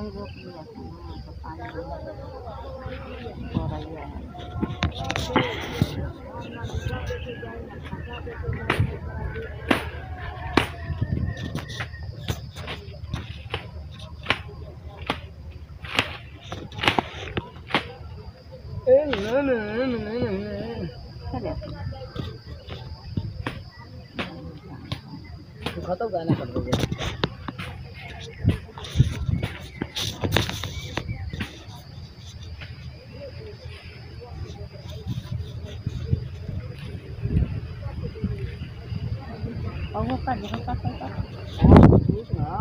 वही रोक गाना कर दोगे कर कर कर ठीक ना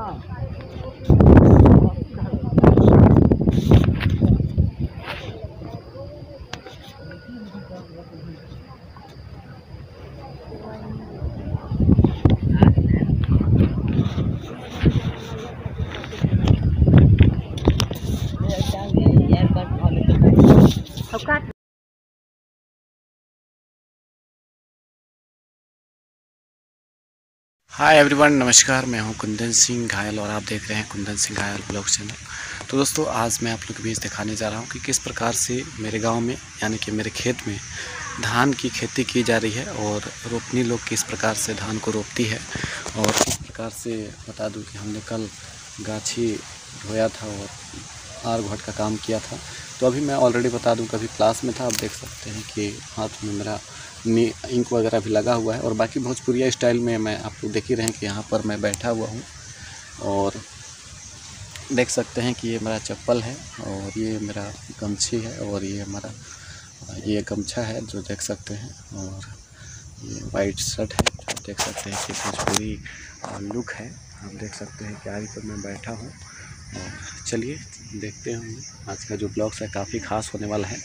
अब काट हाय एवरीवन नमस्कार, मैं हूँ कुंदन सिंह घायल और आप देख रहे हैं कुंदन सिंह घायल ब्लॉग चैनल। तो दोस्तों, आज मैं आप लोग के बीच दिखाने जा रहा हूँ कि किस प्रकार से मेरे गाँव में, यानी कि मेरे खेत में, धान की खेती की जा रही है और रोपनी लोग किस प्रकार से धान को रोपती है और किस प्रकार से बता दूँ कि हमने कल गाछी धोया था और आर घोट का काम किया था। तो अभी मैं ऑलरेडी बता दूँ, कभी क्लास में था, आप देख सकते हैं कि हाथ में मेरा इंक वगैरह भी लगा हुआ है और बाकी भोजपुरिया स्टाइल में मैं आप लोग देख ही रहे हैं कि यहाँ पर मैं बैठा हुआ हूँ और देख सकते हैं कि ये मेरा चप्पल है और ये मेरा गमछी है और ये हमारा, ये गमछा है जो देख सकते हैं और ये वाइट शर्ट है देख सकते हैं कि भोजपुरी लुक है। आप देख सकते हैं कि आगे पर मैं बैठा हूँ। चलिए, देखते हैं हम आज का जो ब्लॉग्स है, काफ़ी खास होने वाला है।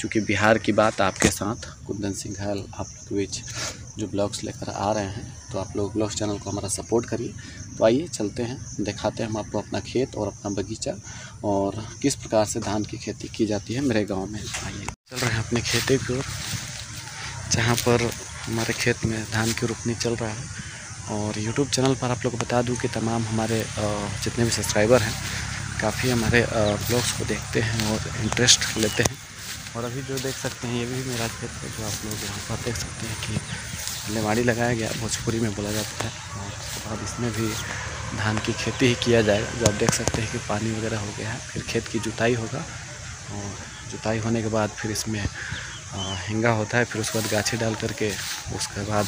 क्योंकि बिहार की बात आपके साथ, कुंदन सिंह घायल आप लोग बीच जो ब्लॉग्स लेकर आ रहे हैं तो आप लोग ब्लॉग्स चैनल को हमारा सपोर्ट करिए। तो आइए, चलते हैं, दिखाते हैं हम आपको अपना खेत और अपना बगीचा और किस प्रकार से धान की खेती की जाती है मेरे गाँव में। आइए। चल रहे हैं अपने खेते की ओर, जहाँ पर हमारे खेत में धान की रोपनी चल रहा है। और यूट्यूब चैनल पर आप लोग को बता दूँ कि तमाम हमारे जितने भी सब्सक्राइबर हैं, काफ़ी हमारे ब्लॉग्स को देखते हैं और इंटरेस्ट लेते हैं। और अभी जो देख सकते हैं, ये भी मेरा खेत है, जो आप लोग यहाँ पर देख सकते हैं कि लेवाड़ी लगाया गया, भोजपुरी में बोला जाता है। और उसके बाद इसमें भी धान की खेती ही किया जाएगा। जो आप देख सकते हैं कि पानी वगैरह हो गया है, फिर खेत की जुताई होगा। और जुताई होने के बाद फिर इसमें हिंगा होता है, फिर उसके बाद गाछी डाल करके उसके बाद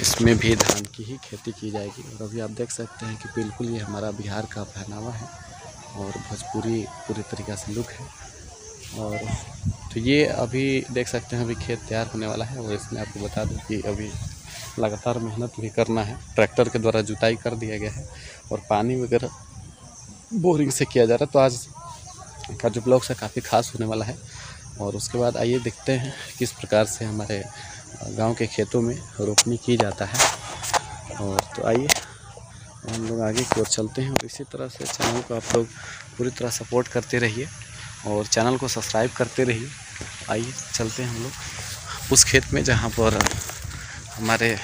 इसमें भी धान की ही खेती की जाएगी। और अभी आप देख सकते हैं कि बिल्कुल ये हमारा बिहार का पहनावा है और भोजपुरी पूरी तरीक़ा से लुक है। और तो ये अभी देख सकते हैं, अभी खेत तैयार होने वाला है। और इसमें आपको बता दूँ कि अभी लगातार मेहनत भी करना है। ट्रैक्टर के द्वारा जुताई कर दिया गया है और पानी वगैरह बोरिंग से किया जा रहा है। तो आज का जो ब्लॉग्स है काफ़ी खास होने वाला है। और उसके बाद आइए देखते हैं किस प्रकार से हमारे गाँव के खेतों में रोपनी की जाता है। और तो आइए, हम लोग आगे की ओर चलते हैं और इसी तरह से चैनल को आप लोग पूरी तरह सपोर्ट करते रहिए और चैनल को सब्सक्राइब करते रहिए। आइए, चलते हैं हम लोग उस खेत में जहाँ पर हमारे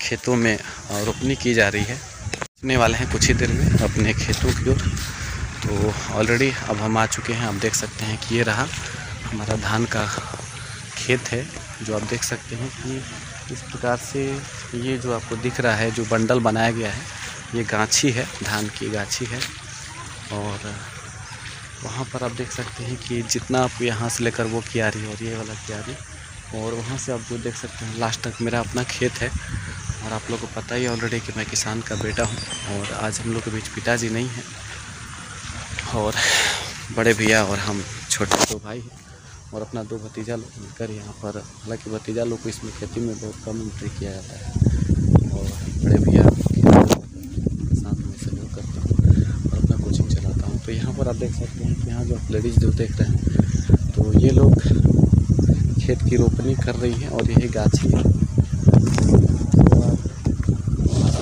खेतों में रोपनी की जा रही है। रोपने वाले हैं कुछ ही देर में अपने खेतों की ओर। तो ऑलरेडी अब हम आ चुके हैं, आप देख सकते हैं कि ये रहा हमारा धान का खेत है, जो आप देख सकते हैं कि इस प्रकार से ये जो आपको दिख रहा है, जो बंडल बनाया गया है, ये गाछी है, धान की गाछी है। और वहाँ पर आप देख सकते हैं कि जितना आप यहाँ से लेकर वो क्यारी और ये वाला क्यारी, और वहाँ से आप जो देख सकते हैं, लास्ट तक मेरा अपना खेत है। और आप लोगों को पता ही ऑलरेडी कि मैं किसान का बेटा हूँ, और आज हम लोग के बीच पिताजी नहीं हैं। और बड़े भैया और हम छोटे दो भाई हैं। और अपना दो भतीजा लोग मिलकर यहाँ पर, हालाँकि भतीजा लोग को इसमें खेती में बहुत कम एंट्री किया जाता है। और बड़े भैया साथ में सहयोग करता हूँ और अपना कोचिंग चलाता हूँ। तो यहाँ पर आप देख सकते हैं कि यहाँ जो लेडीज़ जो देख रहे हैं तो ये लोग खेत की रोपनी कर रही हैं और यही गाछी है। तो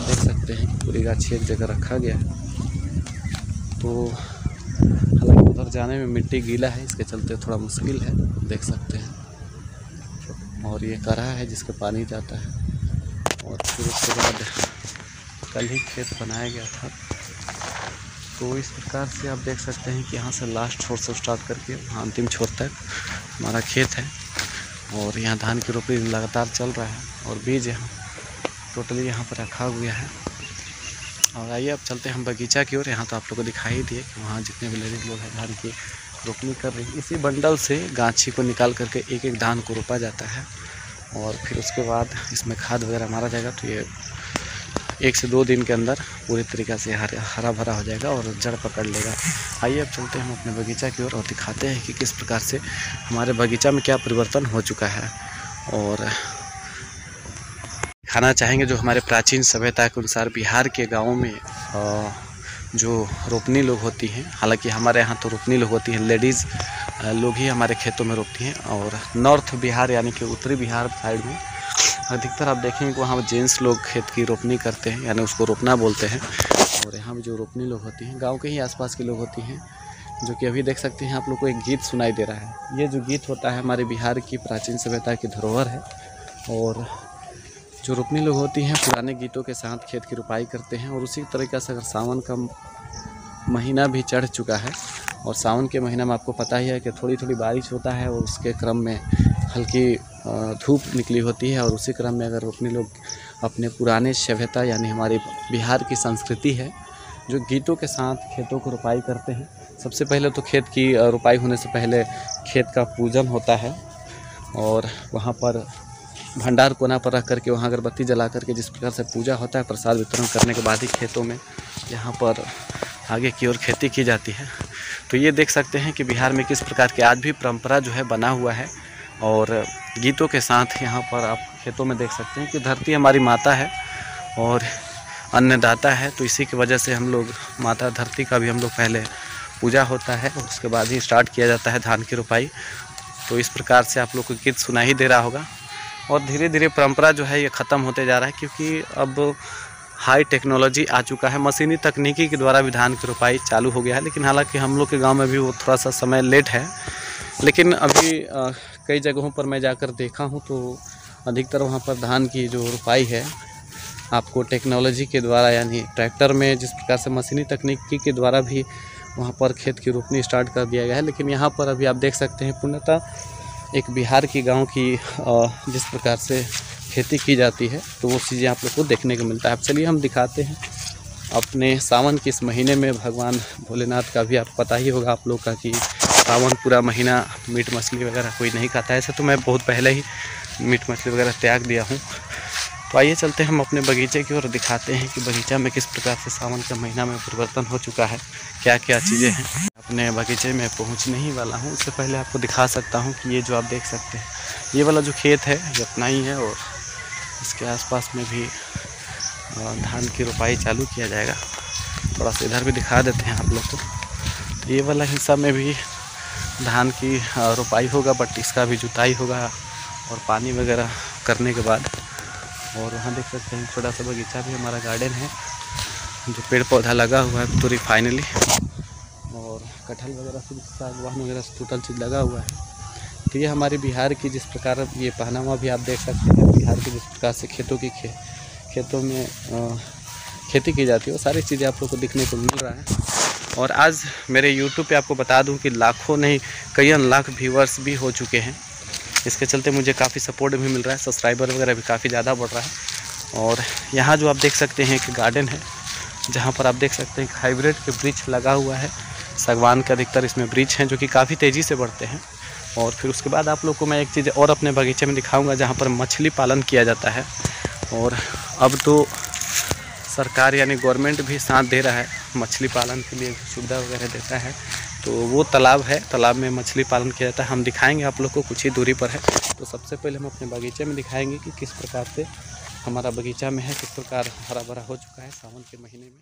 देख सकते हैं पूरी गाछी एक जगह रखा गया तो जाने में मिट्टी गीला है, इसके चलते थोड़ा मुश्किल है, देख सकते हैं। और ये करा है जिसके पानी जाता है। और फिर उसके बाद कल ही खेत बनाया गया था। तो इस प्रकार से आप देख सकते हैं कि यहाँ से लास्ट छोर से स्टार्ट करके वहाँ अंतिम छोर तक हमारा खेत है। और यहाँ धान की रोपनी लगातार चल रहा है और बीज यहाँ टोटली यहाँ पर रखा हुआ है। और आइए अब चलते हैं हम बगीचा की ओर। यहाँ तो आप लोग को दिखाई दिए कि वहाँ जितने भी लेडीज़ लोग हैं धान की रोपनी कर रही इसी बंडल से गाछी को निकाल करके एक एक धान को रोपा जाता है और फिर उसके बाद इसमें खाद वगैरह मारा जाएगा तो ये एक से दो दिन के अंदर पूरी तरीक़ा से हर हरा भरा हो जाएगा और जड़ पकड़ लेगा। आइए अब चलते हैं हम अपने बगीचा की ओर और दिखाते हैं कि किस प्रकार से हमारे बगीचा में क्या परिवर्तन हो चुका है और खाना चाहेंगे जो हमारे प्राचीन सभ्यता के अनुसार बिहार के गाँव में जो रोपनी लोग होती हैं, हालाँकि हमारे यहाँ तो रोपनी लोग होती हैं, लेडीज़ लोग ही हमारे खेतों में रोपती हैं और नॉर्थ बिहार यानी कि उत्तरी बिहार साइड में अधिकतर आप देखेंगे कि वहाँ जेंट्स लोग खेत की रोपनी करते हैं, यानी उसको रोपना बोलते हैं और यहाँ जो रोपनी लोग होती हैं, गाँव के ही आसपास के लोग होती हैं, जो कि अभी देख सकते हैं आप लोग को एक गीत सुनाई दे रहा है। ये जो गीत होता है हमारे बिहार की प्राचीन सभ्यता की धरोहर है और जो रोपनी लोग होती हैं, पुराने गीतों के साथ खेत की रुपाई करते हैं और उसी तरीक़े से अगर सावन का महीना भी चढ़ चुका है और सावन के महीना में आपको पता ही है कि थोड़ी थोड़ी बारिश होता है और उसके क्रम में हल्की धूप निकली होती है और उसी क्रम में अगर रोपनी लोग अपने पुराने सभ्यता यानी हमारी बिहार की संस्कृति है, जो गीतों के साथ खेतों को रुपाई करते हैं। सबसे पहले तो खेत की रुपाई होने से पहले खेत का पूजन होता है और वहाँ पर भंडार कोना पर रख करके, वहाँ अगरबत्ती जला करके जिस प्रकार से पूजा होता है, प्रसाद वितरण करने के बाद ही खेतों में यहाँ पर आगे की ओर खेती की जाती है। तो ये देख सकते हैं कि बिहार में किस प्रकार की आज भी परंपरा जो है बना हुआ है और गीतों के साथ यहाँ पर आप खेतों में देख सकते हैं कि धरती हमारी माता है और अन्नदाता है। तो इसी की वजह से हम लोग माता धरती का भी हम लोग पहले पूजा होता है उसके बाद ही स्टार्ट किया जाता है धान की रोपाई। तो इस प्रकार से आप लोग को गीत सुना ही दे रहा होगा। और धीरे धीरे परंपरा जो है ये ख़त्म होते जा रहा है क्योंकि अब हाई टेक्नोलॉजी आ चुका है। मशीनी तकनीकी के द्वारा भी धान की रोपाई चालू हो गया है लेकिन हालाँकि हम लोग के गाँव में भी वो थोड़ा सा समय लेट है। लेकिन अभी आ, कई जगहों पर मैं जाकर देखा हूँ तो अधिकतर वहाँ पर धान की जो रोपाई है आपको टेक्नोलॉजी के द्वारा यानी ट्रैक्टर में जिस प्रकार से मशीनी तकनीकी के द्वारा भी वहाँ पर खेत की रोपनी स्टार्ट कर दिया गया है। लेकिन यहाँ पर अभी आप देख सकते हैं पूर्णतः एक बिहार की गाँव की जिस प्रकार से खेती की जाती है तो वो चीज़ें आप लोग को देखने को मिलता है। अब चलिए हम दिखाते हैं। अपने सावन के इस महीने में भगवान भोलेनाथ का भी आपको पता ही होगा आप लोग का कि सावन पूरा महीना मीट मछली वगैरह कोई नहीं खाता। है ऐसे तो मैं बहुत पहले ही मीट मछली वगैरह त्याग दिया हूँ। तो आइए चलते हैं हम अपने बगीचे की ओर, दिखाते हैं कि बगीचा में किस प्रकार से सावन का महीना में परिवर्तन हो चुका है क्या क्या चीज़ें हैं। अपने बगीचे में पहुँचने ही वाला हूँ। उससे पहले आपको दिखा सकता हूँ कि ये जो आप देख सकते हैं, ये वाला जो खेत है, ये अपना ही है और इसके आसपास में भी धान की रोपाई चालू किया जाएगा। थोड़ा सा इधर भी दिखा देते हैं आप लोग को। तो ये वाला हिस्सा में भी धान की रोपाई होगा, बट इसका भी जुताई होगा और पानी वगैरह करने के बाद। और वहाँ देख सकते हैं, छोटा सा बगीचा भी हमारा गार्डन है, जो पेड़ पौधा लगा हुआ है पूरी फाइनली। और कटहल वगैरह से सागवान वगैरह टोटल चीज़ लगा हुआ है। तो ये हमारे बिहार की जिस प्रकार ये पहनावा भी आप देख सकते हैं बिहार के जिस प्रकार से खेतों की खे खेतों में आ, खेती की जाती है वो सारी चीज़ें आप लोग को दिखने को मिल रहा है। और आज मेरे यूट्यूब पे आपको बता दूँ कि लाखों नहीं कई लाख व्यूवर्स भी हो चुके हैं। इसके चलते मुझे काफ़ी सपोर्ट भी मिल रहा है सब्सक्राइबर वगैरह भी काफ़ी ज़्यादा बढ़ रहा है। और यहाँ जो आप देख सकते हैं एक गार्डन है जहाँ पर आप देख सकते हैं हाइब्रिड के वृक्ष लगा हुआ है। सागवान के अधिकतर इसमें वृक्ष हैं जो कि काफ़ी तेज़ी से बढ़ते हैं। और फिर उसके बाद आप लोग को मैं एक चीज़ और अपने बगीचे में दिखाऊँगा जहाँ पर मछली पालन किया जाता है। और अब तो सरकार यानी गवर्नमेंट भी साथ दे रहा है, मछली पालन के लिए सुविधा वगैरह देता है। तो वो तालाब है, तालाब में मछली पालन किया जाता है। हम दिखाएँगे आप लोग को कुछ ही दूरी पर है। तो सबसे पहले हम अपने बगीचे में दिखाएँगे कि किस प्रकार से हमारा बगीचा में है, किस प्रकार हरा भरा हो चुका है सावन के महीने में।